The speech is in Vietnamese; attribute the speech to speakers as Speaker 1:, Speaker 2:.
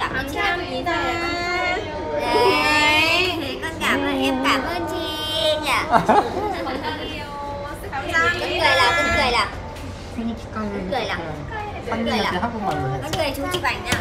Speaker 1: Cảm ơn chị ta Đấy, thì con cảm ơn em cảm ơn chị nhỉ. Con cười là con cười
Speaker 2: là Con
Speaker 1: cười
Speaker 2: là Con cười là
Speaker 1: Con cười chú chụp ảnh nào